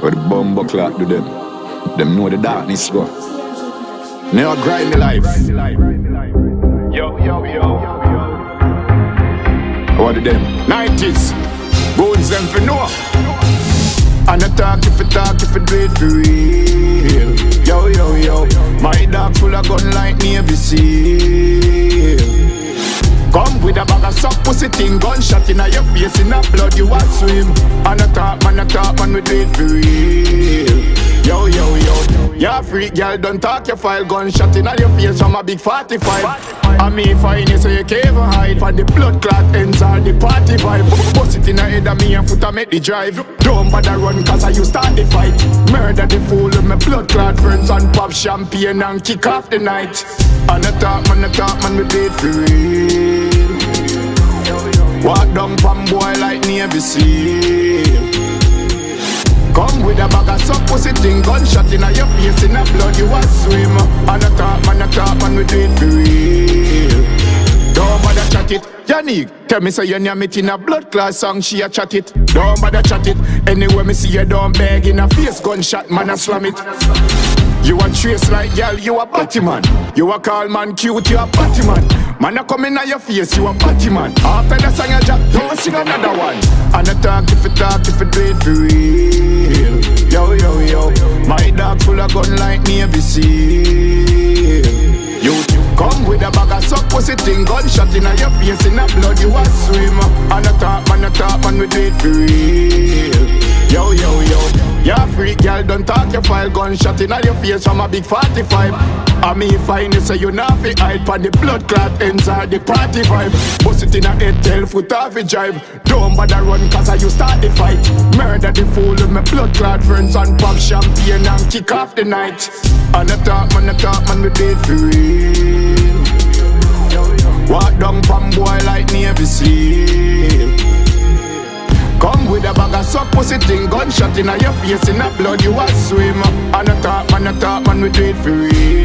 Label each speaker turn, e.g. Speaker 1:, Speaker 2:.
Speaker 1: Where the bumbo clock do them. Them know the darkness go. Never grind the life. Yo, yo, yo. What are them? 90s. Bones them for know. And I talk if I talk if I do it for real. Yo, yo, yo. My dog full of gun like Navy SEAL. A bag of sock pussy thing. Gunshot in your face in a blood you a swim. And I talk man, I talk man, we do it for real. Yo, yo, yo. Ya freak girl, don't talk your file. Gunshot in your face from a big 45 I mean fine you so you can't even hide. For the blood clot ends or the party vibe. Bust it in the head of me and foot I make the drive. Don't bother run cause I you start the fight. Murder the fool with my blood clot. Friends And pop champagne and kick off the night. And I talk man, I talk man, we do it for real Walk down from boy like Navy SEAL. Come with a bag of suck pussy thing Gunshot in your face in a blood you a swim. And I talk man, I talk man, we do it for real. Don't bother chat it. Yannick, tell me say you near me in a blood class song She a chat it. Don't bother chat it. Anywhere me see you don't beg in a face Gunshot man, I slam it you a trace like girl, you a batty man. You a call man cute, you a batty man. Man a come in your face, you a batty man. After the song you drop, don't sing another one. And I talk if you talk, if you do it for real. Freak girl, don't talk your file Gunshot in your face from a big 45 I mean fine you say you not fi hide Pan the blood clot or the party vibe. Bust it in a head, foot off a drive Don't bother run cause I you start the fight. Murder the fool with my blood clot friends And pop champagne and kick off the night. And I talk man, I talk man, we for real with a bag of suck pussy thing Gunshot in your face in a blood you a swim And I talk man, I talk man, we do it for real